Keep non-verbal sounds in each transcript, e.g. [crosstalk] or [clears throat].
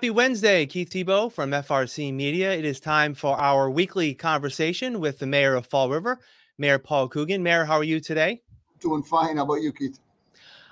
Happy Wednesday, Keith Tebow from FRC Media. It is time for our weekly conversation with the mayor of Fall River, Mayor Paul Coogan. Mayor, how are you today? Doing fine. How about you, Keith?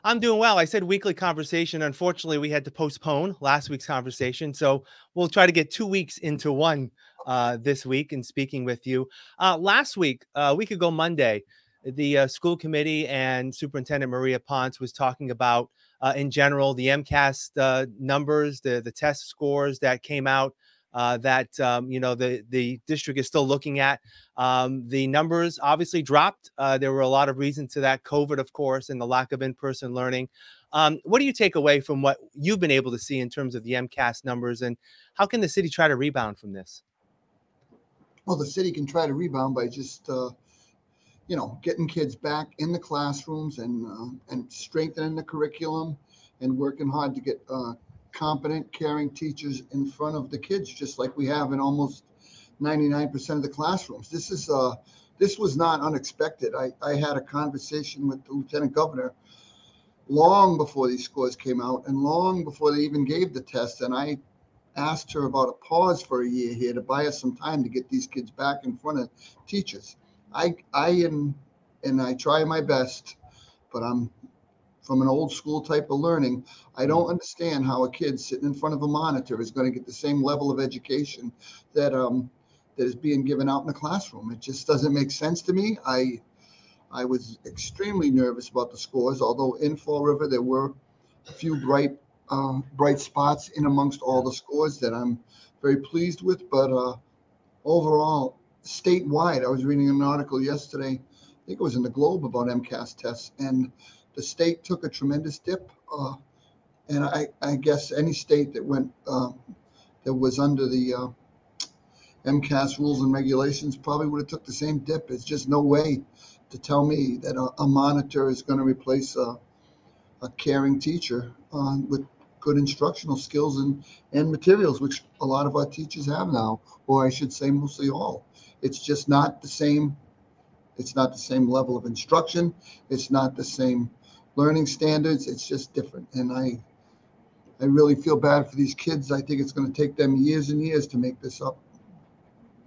I'm doing well. I said weekly conversation. Unfortunately, we had to postpone last week's conversation. So we'll try to get two weeks into one uh, this week and speaking with you. Uh, last week, uh, a week ago Monday, the uh, school committee and Superintendent Maria Pontes was talking about uh, in general, the MCAS uh, numbers, the the test scores that came out. Uh, that um, you know the the district is still looking at. Um, the numbers obviously dropped. Uh, there were a lot of reasons to that, COVID, of course, and the lack of in-person learning. Um, what do you take away from what you've been able to see in terms of the MCAS numbers, and how can the city try to rebound from this? Well, the city can try to rebound by just uh, you know, getting kids back in the classrooms and uh, and strengthening the curriculum and working hard to get uh, competent, caring teachers in front of the kids, just like we have in almost 99% of the classrooms. This is uh, this was not unexpected. I, I had a conversation with the lieutenant governor long before these scores came out and long before they even gave the test. And I asked her about a pause for a year here to buy us some time to get these kids back in front of teachers. I I am and I try my best, but I'm from an old school type of learning. I don't mm-hmm. understand how a kid sitting in front of a monitor is going to get the same level of education that um that is being given out in the classroom. It just doesn't make sense to me. I I was extremely nervous about the scores, although in Fall River there were a few bright uh, bright spots in amongst all the scores that I'm very pleased with. But uh, overall, statewide. I was reading an article yesterday, I think it was in the Globe about MCAS tests, and the state took a tremendous dip. Uh, and I, I guess any state that went uh, that was under the uh, MCAS rules and regulations probably would have took the same dip. It's just no way to tell me that a, a monitor is going to replace a, a caring teacher uh, with good instructional skills and, and materials, which a lot of our teachers have now, or I should say mostly all. It's just not the same. It's not the same level of instruction. It's not the same learning standards. It's just different. And I, I really feel bad for these kids. I think it's going to take them years and years to make this up.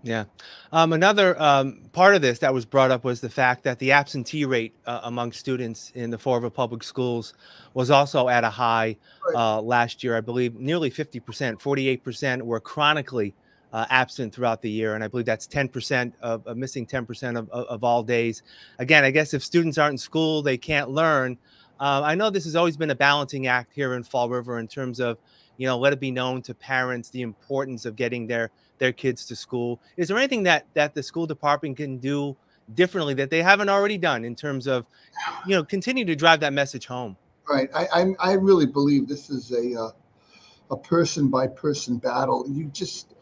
Yeah. Um, another um, part of this that was brought up was the fact that the absentee rate uh, among students in the Fall River Public Schools was also at a high uh, last year. I believe nearly 50%, 48% were chronically uh, absent throughout the year. And I believe that's 10% of, of missing 10% of, of, of, all days. Again, I guess if students aren't in school, they can't learn. Uh, I know this has always been a balancing act here in Fall River in terms of, you know, let it be known to parents the importance of getting their their kids to school. Is there anything that that the school department can do differently that they haven't already done in terms of, you know, continue to drive that message home? Right. I I, I really believe this is a uh, a person by person battle. You just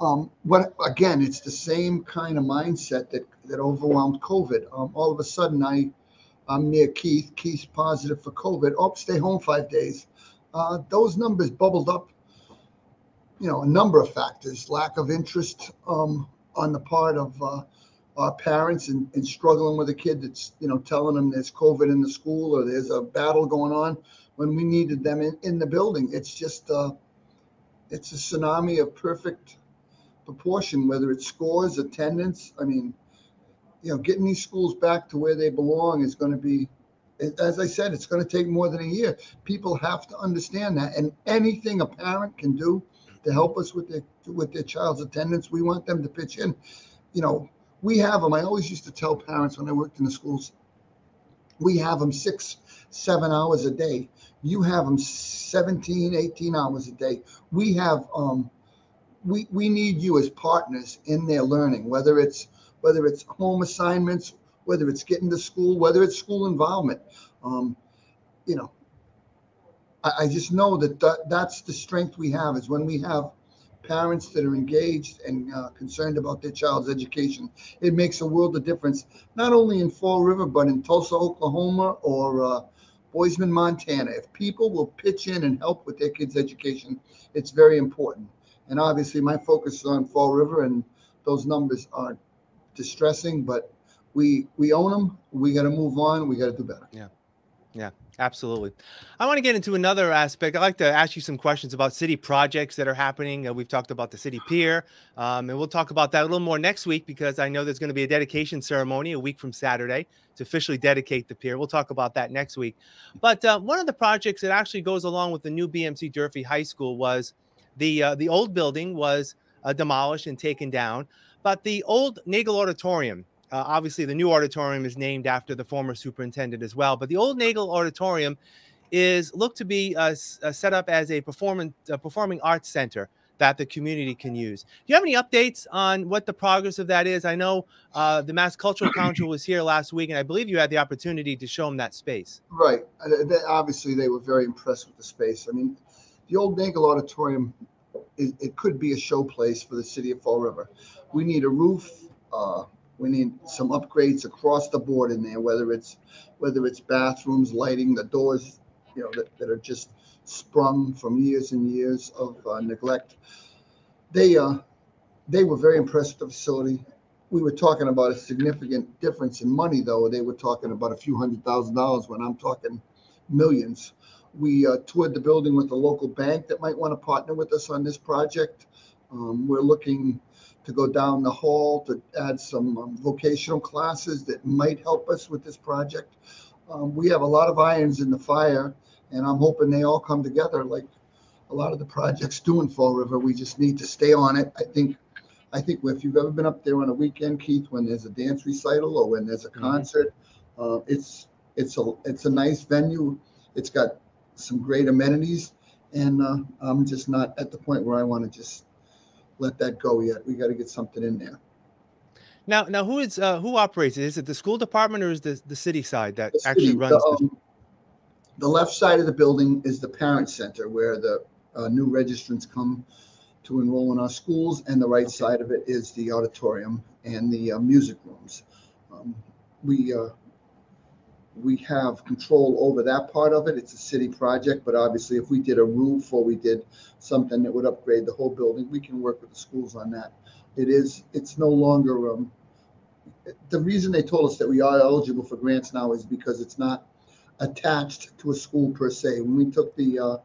um, what again? It's the same kind of mindset that that overwhelmed COVID. Um, all of a sudden, I I'm near Keith. Keith's positive for COVID. Oh, stay home five days. Uh, those numbers bubbled up. You know, a number of factors: lack of interest um, on the part of uh, our parents and, struggling with a kid that's you know telling them there's COVID in the school or there's a battle going on when we needed them in, in the building. It's just uh, it's a tsunami of perfect proportion, whether it's scores, attendance. I mean, you know, getting these schools back to where they belong is going to be, as I said, it's going to take more than a year. People have to understand that, and anything a parent can do to help us with their with their child's attendance, we want them to pitch in. You know, we have them. I always used to tell parents when I worked in the schools, we have them six, seven hours a day. You have them 17, 18 hours a day. We have um, we we need you as partners in their learning, whether it's whether it's home assignments, whether it's getting to school, whether it's school involvement. Um, you know, I, I just know that th- that's the strength we have is when we have parents that are engaged and uh, concerned about their child's education. It makes a world of difference, not only in Fall River, but in Tulsa, Oklahoma, or uh, Bozeman, Montana. If people will pitch in and help with their kids' education, it's very important. And obviously, my focus is on Fall River, and those numbers are distressing. But we we own them. We got to move on. We got to do better. Yeah. Yeah, absolutely. I want to get into another aspect. I'd like to ask you some questions about city projects that are happening. Uh, we've talked about the city pier, um, and we'll talk about that a little more next week because I know there's going to be a dedication ceremony a week from Saturday to officially dedicate the pier. We'll talk about that next week. But uh, one of the projects that actually goes along with the new BMC Durfee High School was the uh, the old building was uh, demolished and taken down, but the old Nagel Auditorium uh, obviously, the new auditorium is named after the former superintendent as well. But the old Nagel Auditorium is looked to be uh, uh, set up as a performing performing arts center that the community can use. Do you have any updates on what the progress of that is? I know uh, the Mass Cultural Council was here last week, and I believe you had the opportunity to show them that space. Right. They, obviously, they were very impressed with the space. I mean, the old Nagel Auditorium, it, it could be a showplace for the city of Fall River. We need a roof. Uh, we need some upgrades across the board in there, whether it's whether it's bathrooms, lighting, the doors, you know, that, that are just sprung from years and years of uh, neglect. They uh, they were very impressed with the facility. We were talking about a significant difference in money, though. They were talking about a few hundred thousand dollars when I'm talking millions. We uh, toured the building with a local bank that might want to partner with us on this project. Um, we're looking to go down the hall to add some um, vocational classes that might help us with this project. Um, we have a lot of irons in the fire, and I'm hoping they all come together like a lot of the projects do in Fall River. We just need to stay on it. I think, I think if you've ever been up there on a weekend, Keith, when there's a dance recital or when there's a mm-hmm. concert, uh, it's it's a it's a nice venue. It's got some great amenities, and uh, I'm just not at the point where I want to just let that go yet. We got to get something in there. Now, now, who is uh, who operates it? Is it the school department or is the the city side that city, actually runs? The, um, the, left side of the building is the parent center where the uh, new registrants come to enroll in our schools, and the right okay. side of it is the auditorium and the uh, music rooms. Um, we uh, we have control over that part of it. It's a city project, but obviously, if we did a roof or we did something that would upgrade the whole building, we can work with the schools on that. It is, it's no longer, um, the reason they told us that we are eligible for grants now is because it's not attached to a school per se. When we took the uh,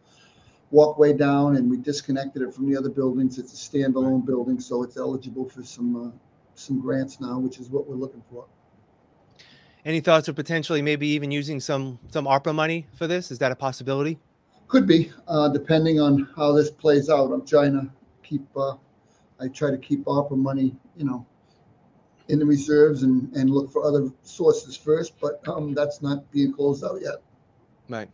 walkway down and we disconnected it from the other buildings, it's a standalone building, so it's eligible for some uh, some grants now, which is what we're looking for. Any thoughts of potentially maybe even using some some ARPA money for this? Is that a possibility? Could be, uh, depending on how this plays out. I'm trying to keep. Uh, I try to keep ARPA money, you know, in the reserves and and look for other sources first. But um, that's not being closed out yet. Right.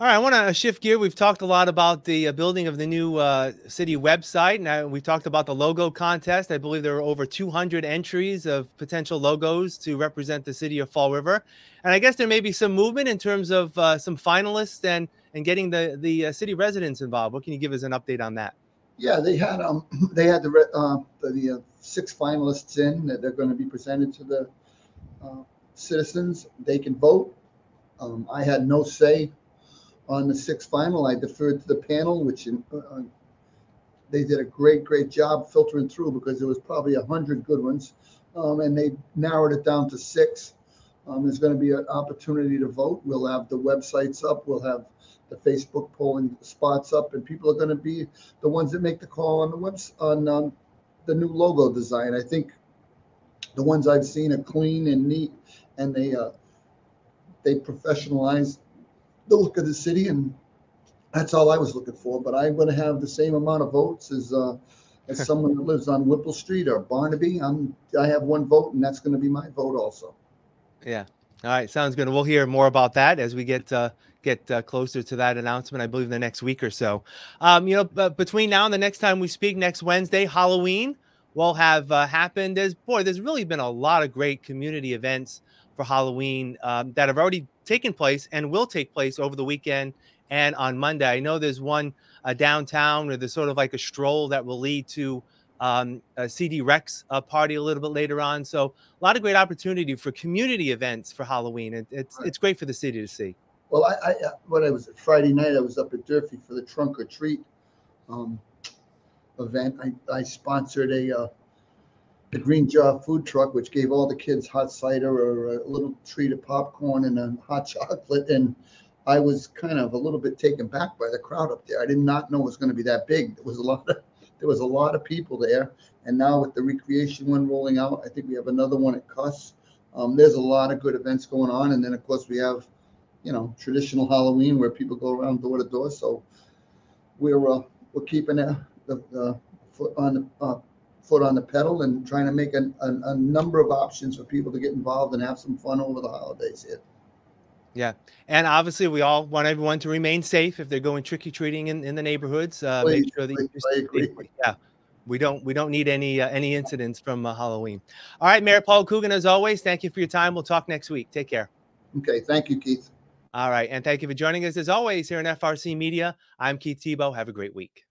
All right, I want to shift gear. We've talked a lot about the uh, building of the new uh, city website. Now we talked about the logo contest. I believe there were over 200 entries of potential logos to represent the city of Fall River, and I guess there may be some movement in terms of uh, some finalists and and getting the the uh, city residents involved. What can you give us an update on that? Yeah, they had um [clears throat] they had the uh, the, six finalists in that they're going to be presented to the citizens. They can vote. Um, I had no say on the sixth final. I deferred to the panel, which uh, uh, they did a great, great job filtering through because there was probably a hundred good ones, um, and they narrowed it down to six. Um, there's going to be an opportunity to vote. We'll have the websites up. We'll have the Facebook polling spots up, and people are going to be the ones that make the call on the webs on um, the new logo design. I think the ones I've seen are clean and neat, and they uh, they professionalize the look of the city, and that's all I was looking for. But I'm going to have the same amount of votes as uh, as [laughs] someone that lives on Whipple Street or Barnaby. I'm I have one vote, and that's going to be my vote also. Yeah. All right. Sounds good. We'll hear more about that as we get uh, get uh, closer to that announcement. I believe in the next week or so. Um, you know, between now and the next time we speak next Wednesday, Halloween will have uh, happened. There's boy, there's really been a lot of great community events for Halloween um, that have already taken place and will take place over the weekend and on Monday. I know there's one uh, downtown where there's sort of like a stroll that will lead to um, a CD Rex uh, party a little bit later on. So a lot of great opportunity for community events for Halloween. It, it's right. it's great for the city to see. Well, I, I uh, when I was Friday night, I was up at Durfee for the trunk or treat um, event. I, I sponsored a uh, the Green Jaw food truck, which gave all the kids hot cider or a little treat of popcorn and a hot [laughs] chocolate. And I was kind of a little bit taken back by the crowd up there. I did not know it was going to be that big. There was a lot of there was a lot of people there. And now with the recreation one rolling out, I think we have another one at Kuss. Um, there's a lot of good events going on, and then of course we have, you know, traditional Halloween where people go around door to door. So we're uh, we're keeping the, the, foot on the uh, foot on the pedal and trying to make a, a, a number of options for people to get involved and have some fun over the holidays here. Yeah. And obviously, we all want everyone to remain safe if they're going trick or treating in, in the neighborhoods. Uh, Please, make sure that please, you. Yeah. We don't we don't need any uh, any incidents from uh, Halloween. All right, Mayor Paul Coogan, as always, thank you for your time. We'll talk next week. Take care. Okay, thank you, Keith. All right, and thank you for joining us as always here in FRC Media. I'm Keith Tebow. Have a great week.